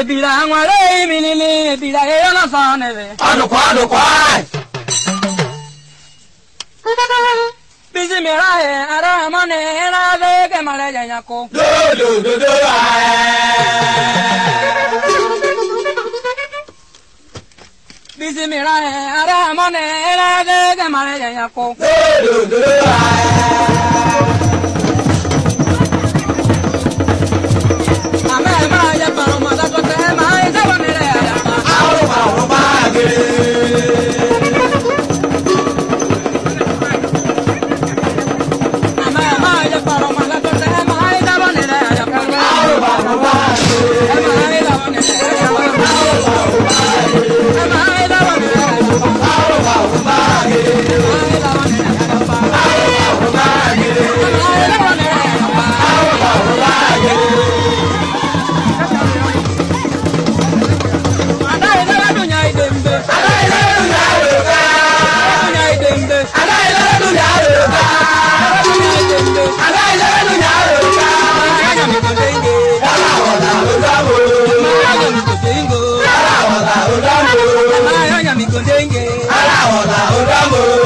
ebira àwọn ará èmi nílé ebira eré náà sọ nẹbẹ. ọdùnkọ ọdùnkọ. bísí mi ra ẹ̀ ara mọ́ ni ẹ̀rọ abẹ́ kẹ́ mọ́lẹ̀ yẹ̀yàn kó. dòdòdòdò ààrẹ bisi mira ẹ ara mọ ni ẹ lẹ ẹ gẹ mara ẹ ko. lóòdòdó ẹ. aláwọ̀ là ó dámòrò.